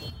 you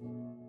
Yeah.